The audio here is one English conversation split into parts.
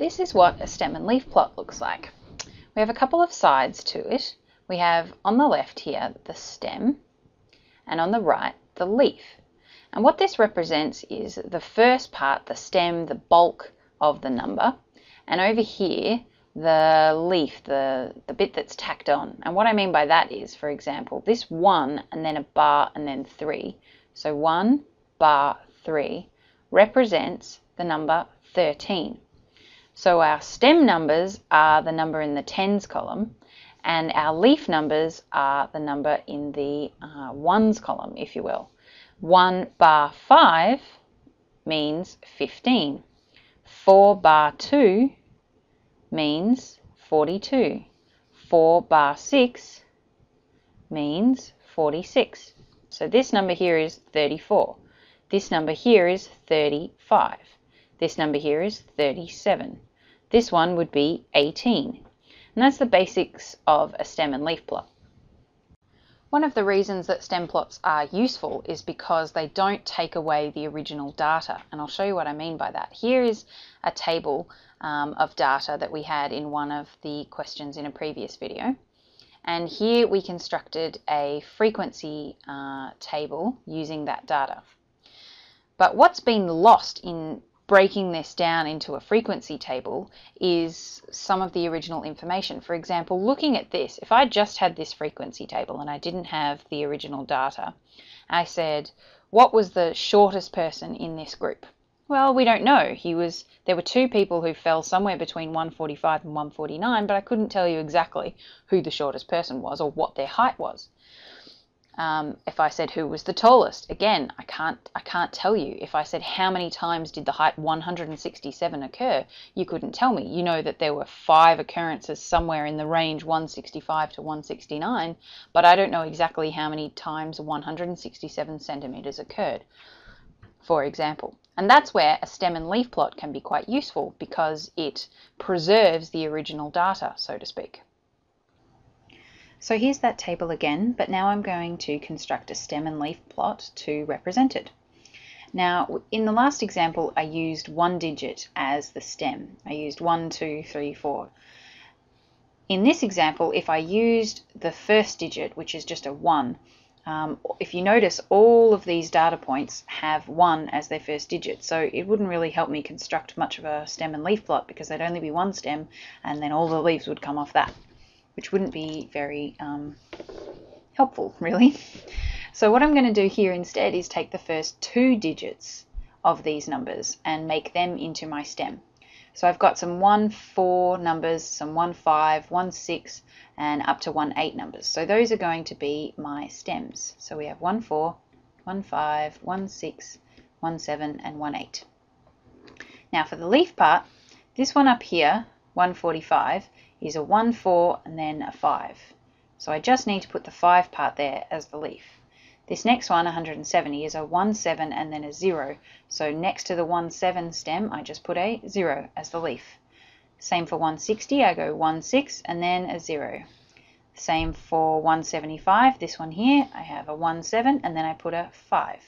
this is what a stem and leaf plot looks like. We have a couple of sides to it. We have on the left here the stem and on the right the leaf. And what this represents is the first part, the stem, the bulk of the number, and over here the leaf, the, the bit that's tacked on. And what I mean by that is, for example, this 1 and then a bar and then 3. So 1 bar 3 represents the number 13. So our stem numbers are the number in the tens column and our leaf numbers are the number in the uh, ones column, if you will. 1 bar 5 means 15. 4 bar 2 means 42. 4 bar 6 means 46. So this number here is 34. This number here is 35. This number here is 37. This one would be 18. And that's the basics of a stem and leaf plot. One of the reasons that stem plots are useful is because they don't take away the original data. And I'll show you what I mean by that. Here is a table um, of data that we had in one of the questions in a previous video. And here we constructed a frequency uh, table using that data. But what's been lost in breaking this down into a frequency table is some of the original information. For example, looking at this, if I just had this frequency table and I didn't have the original data, I said, what was the shortest person in this group? Well, we don't know. He was there were two people who fell somewhere between 145 and 149, but I couldn't tell you exactly who the shortest person was or what their height was. Um, if I said who was the tallest, again, I can't I can't tell you. If I said how many times did the height 167 occur, you couldn't tell me. You know that there were five occurrences somewhere in the range 165 to 169, but I don't know exactly how many times 167 centimeters occurred, for example. And that's where a stem and leaf plot can be quite useful because it preserves the original data, so to speak. So here's that table again, but now I'm going to construct a stem and leaf plot to represent it. Now, in the last example, I used one digit as the stem. I used one, two, three, four. In this example, if I used the first digit, which is just a 1, um, if you notice, all of these data points have 1 as their first digit, so it wouldn't really help me construct much of a stem and leaf plot because there'd only be one stem and then all the leaves would come off that, which wouldn't be very um, helpful, really. So what I'm going to do here instead is take the first two digits of these numbers and make them into my stem. So I've got some 1, 4 numbers, some 1, 5, 1, 6, and up to 1, 8 numbers. So those are going to be my stems. So we have 1, 4, 1, 5, 1, 6, 1, 7, and 1, 8. Now for the leaf part, this one up here, 145, is a 1, 4, and then a 5. So I just need to put the 5 part there as the leaf. This next one, 170, is a 1, 7 and then a 0. So next to the 1, 7 stem, I just put a 0 as the leaf. Same for 160, I go 1, 6 and then a 0. Same for 175, this one here, I have a 1, 7 and then I put a 5.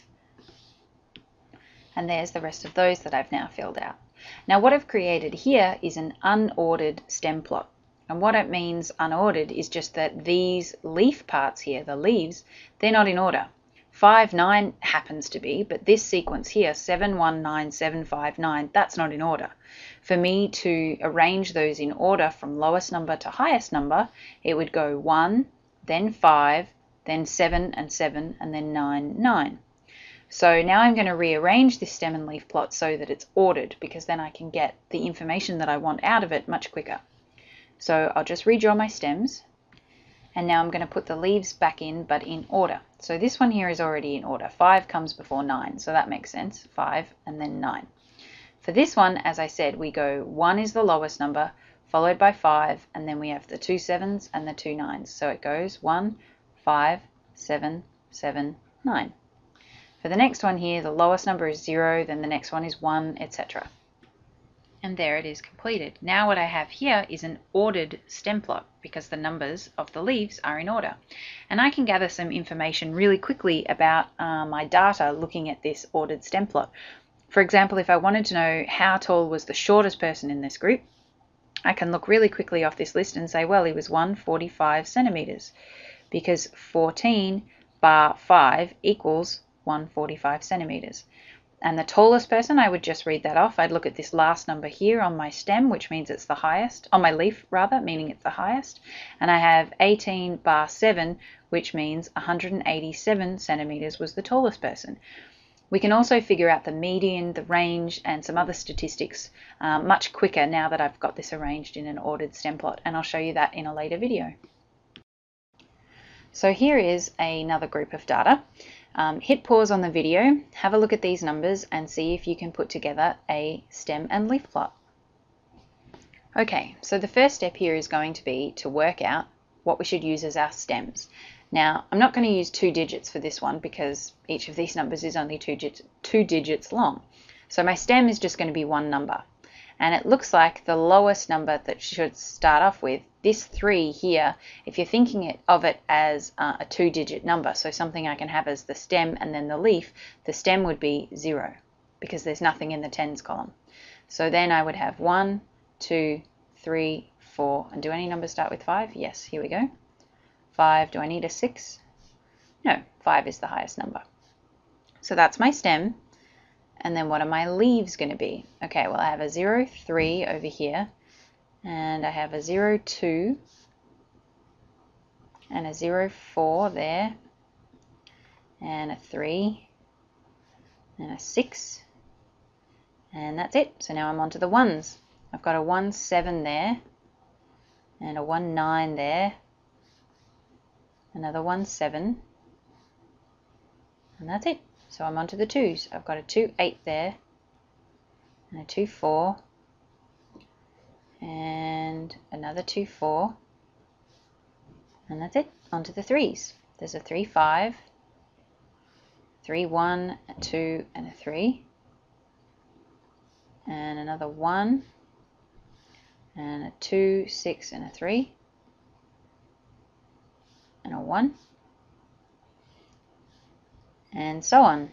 And there's the rest of those that I've now filled out. Now what I've created here is an unordered stem plot. And what it means unordered is just that these leaf parts here, the leaves, they're not in order. 5, 9 happens to be, but this sequence here, 7, 1, 9, 7, 5, 9, that's not in order. For me to arrange those in order from lowest number to highest number, it would go 1, then 5, then 7 and 7, and then 9, 9. So now I'm going to rearrange this stem and leaf plot so that it's ordered because then I can get the information that I want out of it much quicker. So I'll just redraw my stems and now I'm going to put the leaves back in but in order. So this one here is already in order. 5 comes before 9 so that makes sense. 5 and then 9. For this one as I said we go 1 is the lowest number followed by 5 and then we have the two sevens and the two nines. So it goes 1, 5, 7, 7, 9. For the next one here the lowest number is 0 then the next one is 1 etc and there it is completed. Now what I have here is an ordered stem plot because the numbers of the leaves are in order. And I can gather some information really quickly about uh, my data looking at this ordered stem plot. For example, if I wanted to know how tall was the shortest person in this group, I can look really quickly off this list and say, well, he was 145 centimetres because 14 bar 5 equals 145 centimetres. And the tallest person, I would just read that off. I'd look at this last number here on my stem, which means it's the highest, on my leaf rather, meaning it's the highest. And I have 18 bar 7, which means 187 centimetres was the tallest person. We can also figure out the median, the range, and some other statistics uh, much quicker now that I've got this arranged in an ordered stem plot, and I'll show you that in a later video. So here is another group of data. Um, hit pause on the video, have a look at these numbers and see if you can put together a stem and leaf plot. Okay, so the first step here is going to be to work out what we should use as our stems. Now, I'm not going to use two digits for this one because each of these numbers is only two, two digits long. So my stem is just going to be one number. And it looks like the lowest number that should start off with this 3 here, if you're thinking it, of it as uh, a two-digit number, so something I can have as the stem and then the leaf, the stem would be 0 because there's nothing in the tens column. So then I would have 1, 2, 3, 4, and do any numbers start with 5? Yes, here we go. 5, do I need a 6? No, 5 is the highest number. So that's my stem. And then what are my leaves going to be? Okay, well I have a 0, 3 over here and I have a 0, 2 and a 0, 4 there and a 3 and a 6 and that's it. So now I'm on to the ones. I've got a 1, 7 there and a 1, 9 there, another 1, 7 and that's it. So I'm on to the twos. I've got a 2, 8 there and a 2, 4 and another 2, 4, and that's it. On to the threes. There's a 3, 5, 3, 1, a 2, and a 3, and another 1, and a 2, 6, and a 3, and a 1, and so on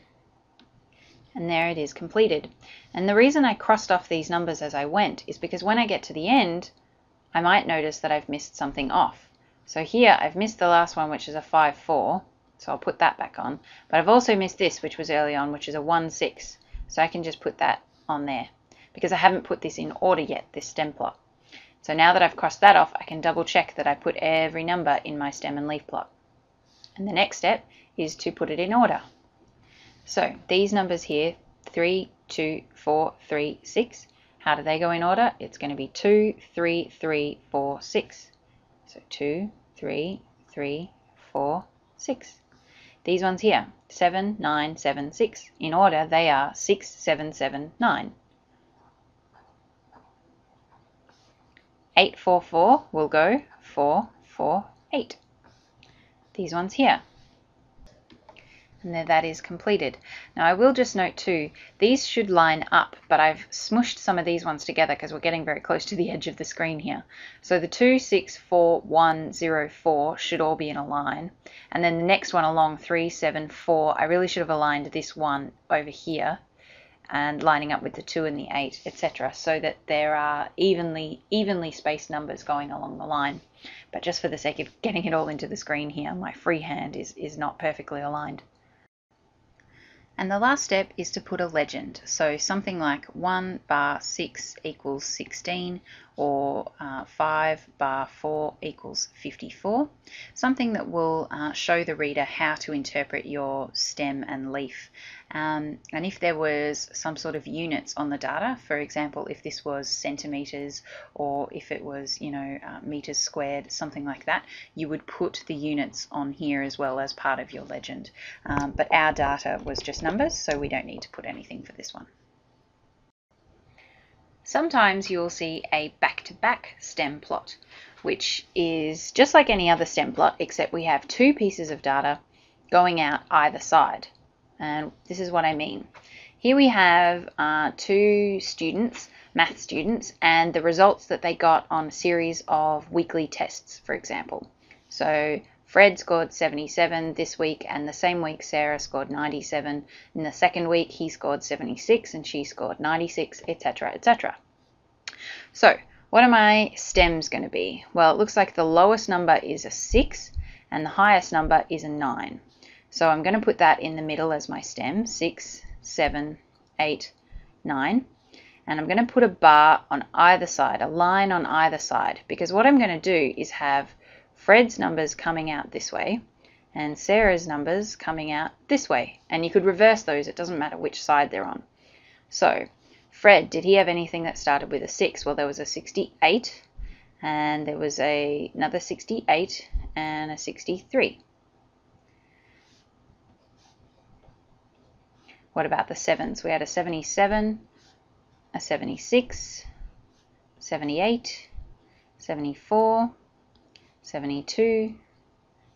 and there it is completed. And the reason I crossed off these numbers as I went is because when I get to the end, I might notice that I've missed something off. So here I've missed the last one, which is a 5, 4, so I'll put that back on. But I've also missed this, which was early on, which is a 1, 6. So I can just put that on there because I haven't put this in order yet, this stem plot. So now that I've crossed that off, I can double check that I put every number in my stem and leaf plot. And the next step is to put it in order. So these numbers here, 3, 2, 4, 3, 6, how do they go in order? It's going to be 2, 3, 3, 4, 6. So 2, 3, 3, 4, 6. These ones here, 7, 9, 7, 6. In order, they are 6, 7, 7, 9. 8, 4, 4 will go 4, 4, 8. These ones here, and there that is completed. Now I will just note too, these should line up, but I've smushed some of these ones together because we're getting very close to the edge of the screen here. So the 2, 6, 4, 1, 0, 4 should all be in a line. And then the next one along, 3, 7, 4, I really should have aligned this one over here and lining up with the 2 and the 8, etc. so that there are evenly, evenly spaced numbers going along the line. But just for the sake of getting it all into the screen here, my freehand is, is not perfectly aligned. And the last step is to put a legend. So something like 1 bar 6 equals 16 or uh, 5 bar 4 equals 54. Something that will uh, show the reader how to interpret your stem and leaf. Um, and if there was some sort of units on the data, for example, if this was centimeters or if it was, you know, uh, meters squared, something like that, you would put the units on here as well as part of your legend. Um, but our data was just numbers, so we don't need to put anything for this one. Sometimes you'll see a back-to-back -back stem plot, which is just like any other stem plot, except we have two pieces of data going out either side. And this is what I mean. Here we have uh, two students, math students, and the results that they got on a series of weekly tests, for example. So Fred scored 77 this week, and the same week Sarah scored 97. In the second week, he scored 76 and she scored 96, etc., etc. So, what are my stems going to be? Well, it looks like the lowest number is a 6 and the highest number is a 9. So I'm going to put that in the middle as my stem 6, 7, 8, 9. And I'm going to put a bar on either side, a line on either side, because what I'm going to do is have Fred's numbers coming out this way and Sarah's numbers coming out this way. And you could reverse those, it doesn't matter which side they're on. So, Fred, did he have anything that started with a 6? Well, there was a 68, and there was a, another 68, and a 63. What about the 7s? We had a 77, a 76, 78, 74, 72,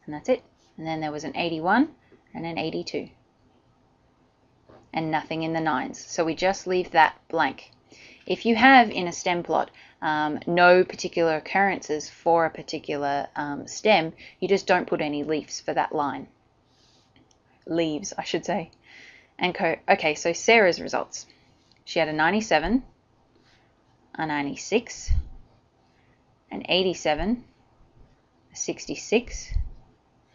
and that's it. And then there was an 81 and an 82. And nothing in the nines. So we just leave that blank. If you have in a stem plot um, no particular occurrences for a particular um, stem, you just don't put any leaves for that line. Leaves, I should say. And co okay, so Sarah's results. She had a 97, a 96, an 87, a 66,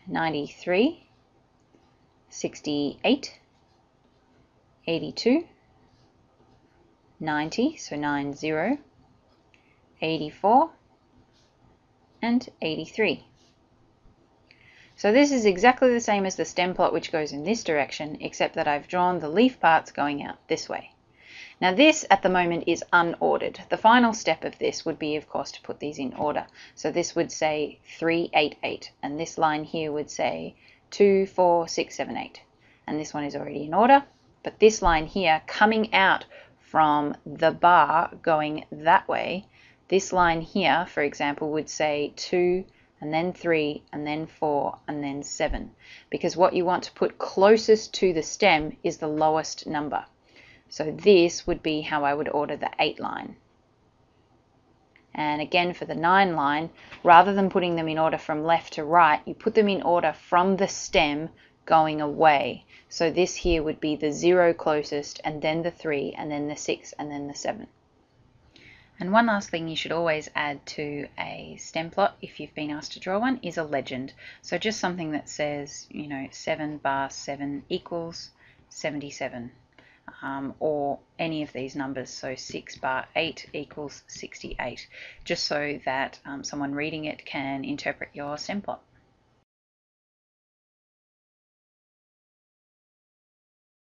93, 68, 82, 90, so 90, 84, and 83. So this is exactly the same as the stem plot which goes in this direction, except that I've drawn the leaf parts going out this way. Now this at the moment is unordered. The final step of this would be of course to put these in order. So this would say 388 and this line here would say 2, 4, 6, 7, 8 and this one is already in order but this line here coming out from the bar going that way this line here for example would say 2 and then 3 and then 4 and then 7 because what you want to put closest to the stem is the lowest number. So this would be how I would order the 8 line. And again for the 9 line, rather than putting them in order from left to right, you put them in order from the stem going away. So this here would be the 0 closest, and then the 3, and then the 6, and then the 7. And one last thing you should always add to a stem plot if you've been asked to draw one is a legend. So just something that says, you know, 7 bar 7 equals 77 um, or any of these numbers. So 6 bar 8 equals 68, just so that um, someone reading it can interpret your stem plot.